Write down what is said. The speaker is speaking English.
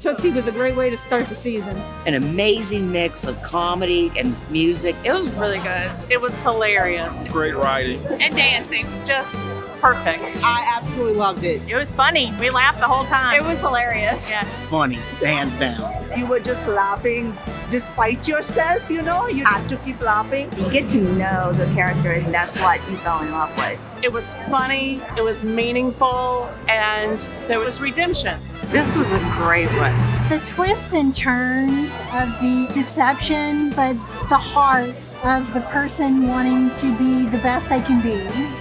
Tootsie was a great way to start the season. An amazing mix of comedy and music. It was really good. It was hilarious. Great writing. And dancing. Just perfect. I absolutely loved it. It was funny. We laughed the whole time. It was hilarious. Yeah. Funny, hands down. You were just laughing despite yourself, you know, you had to keep laughing. You get to know the characters, and that's what you fell in love with. It was funny, it was meaningful, and there was redemption. This was a great one. The twists and turns of the deception, but the heart of the person wanting to be the best they can be.